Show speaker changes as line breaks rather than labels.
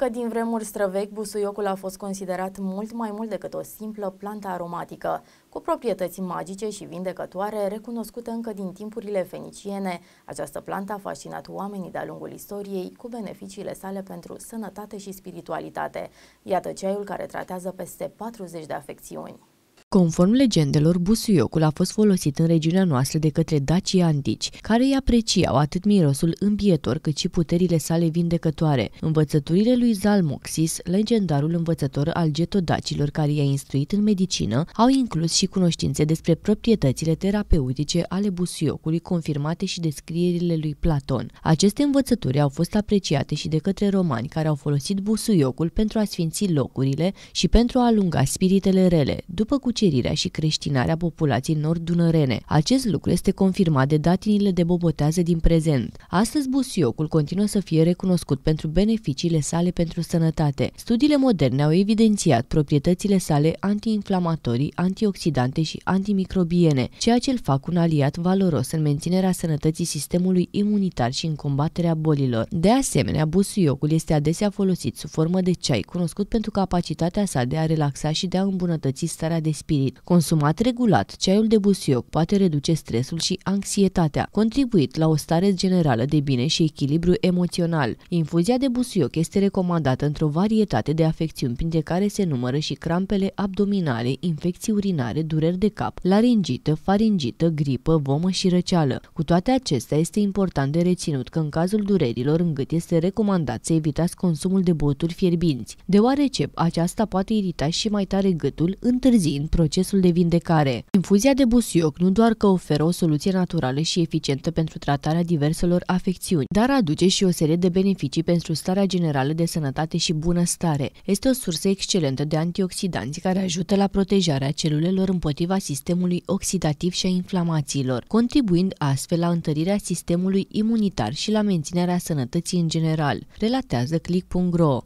Încă din vremuri străvechi, busuiocul a fost considerat mult mai mult decât o simplă plantă aromatică, cu proprietăți magice și vindecătoare, recunoscute încă din timpurile feniciene. Această plantă a fascinat oamenii de-a lungul istoriei cu beneficiile sale pentru sănătate și spiritualitate. Iată ceaiul care tratează peste 40 de afecțiuni.
Conform legendelor, busuiocul a fost folosit în regiunea noastră de către dacii antici, care îi apreciau atât mirosul îmbietor cât și puterile sale vindecătoare. Învățăturile lui Zalmoxis, legendarul învățător al getodacilor care i-a instruit în medicină, au inclus și cunoștințe despre proprietățile terapeutice ale busuiocului confirmate și descrierile lui Platon. Aceste învățături au fost apreciate și de către romani care au folosit busuiocul pentru a sfinți locurile și pentru a alunga spiritele rele. După cu cucerirea și creștinarea populației nord-dunărene. Acest lucru este confirmat de datinile de bobotează din prezent. Astăzi busiocul continuă să fie recunoscut pentru beneficiile sale pentru sănătate. Studiile moderne au evidențiat proprietățile sale antiinflamatorii, antioxidante și antimicrobiene, ceea ce îl fac un aliat valoros în menținerea sănătății sistemului imunitar și în combaterea bolilor. De asemenea, busuiocul este adesea folosit sub formă de ceai, cunoscut pentru capacitatea sa de a relaxa și de a îmbunătăți starea de spirit. Consumat regulat, ceaiul de busioc poate reduce stresul și anxietatea, contribuit la o stare generală de bine și echilibru emoțional. Infuzia de busioc este recomandată într-o varietate de afecțiuni, printre care se numără și crampele abdominale, infecții urinare, dureri de cap, laringită, faringită, gripă, vomă și răceală. Cu toate acestea, este important de reținut că în cazul durerilor în gât este recomandat să evitați consumul de băuturi fierbinți, deoarece aceasta poate irita și mai tare gâtul, întârziind procesul de vindecare. Infuzia de busuioc nu doar că oferă o soluție naturală și eficientă pentru tratarea diverselor afecțiuni, dar aduce și o serie de beneficii pentru starea generală de sănătate și bunăstare. Este o sursă excelentă de antioxidanți care ajută la protejarea celulelor împotriva sistemului oxidativ și a inflamațiilor, contribuind astfel la întărirea sistemului imunitar și la menținerea sănătății în general, relatează click.ro.